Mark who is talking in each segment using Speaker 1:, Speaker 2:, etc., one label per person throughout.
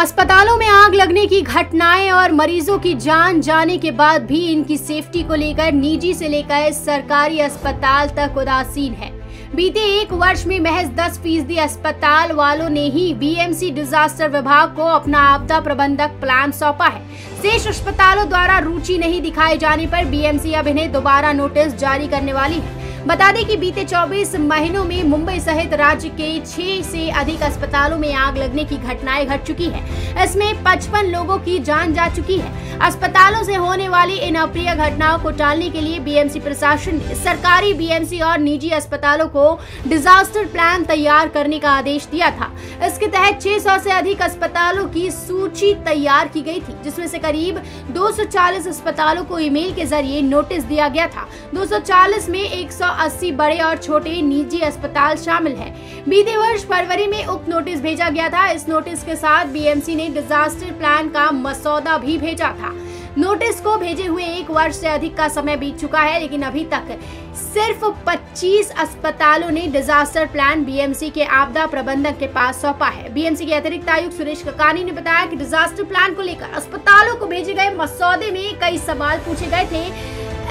Speaker 1: अस्पतालों में आग लगने की घटनाएँ और मरीजों की जान जाने के बाद भी इनकी सेफ्टी को लेकर, निजी से लेकर सरकारी अस्पताल तक उदासीन है। बीते एक वर्ष में महज 10 फ़ीसदी अस्पताल वालों ने ही बीएमसी डिजास्टर विभाग को अपना आपदा प्रबंधक प्लान सौंपा है। शेष अस्पतालों द्वारा रुचि नहीं दिखाए जाने पर बीएमसी अब इन्हें दोबारा नोटिस जारी करने वाली है। बता दें कि बीते 24 महीनों में मुंबई सहित राज्य के 6 से अधिक अस्पतालों में आग लगने की घटनाएँ घट चुकी है। इसमें 55 लोगों की जान जा चुकी है। अस्पतालों से होने वाली इन अप्रिय घटनाओं को टालने के लिए बीएमसी प्रशासन ने सरकारी बीएमसी और निजी अस्पतालों को डिजास्टर प्लान तैयार करने का आदेश दिया था। इसके तहत 600 से अधिक अस्पतालों की सूची तैयार की गई थी, जिसमें से करीब 240 अस्पतालों को ईमेल के ज़रिए नोटिस दिया गया था। 240 में 180 बड़े और छोटे निजी अस्पताल शामिल है। बीते वर्ष फरवरी में उप नोटिस भेजा गया था। इस नोटिस के साथ बीएमसी ने डिजास्टर प्लान का मसौदा भी भेजा था। नोटिस को भेजे हुए एक वर्ष से अधिक का समय बीत चुका है, लेकिन अभी तक सिर्फ़ 25 अस्पतालों ने डिजास्टर प्लान बीएमसी के आपदा प्रबंधक के पास सौंपा है। बीएमसी के अतिरिक्त आयुक्त सुरेश ककानी ने बताया कि डिजास्टर प्लान को लेकर अस्पतालों को भेजे गए मसौदे में कई सवाल पूछे गए थे।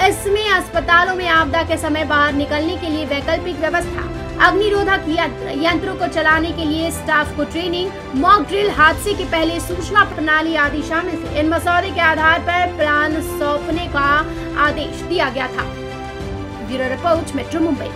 Speaker 1: इसमें अस्पतालों में आपदा के समय बाहर निकलने के लिए वैकल्पिक व्यवस्था अग्निरोधक यंत्र को चलाने के लिए स्टाफ को ट्रेनिंग, मॉक ड्रिल, हादसे के पहले सूचना प्रणाली आदि शामिल थे। इन मसौदे के आधार पर प्लान सौंपने का आदेश दिया गया था। Bureau report, metro Mumbai.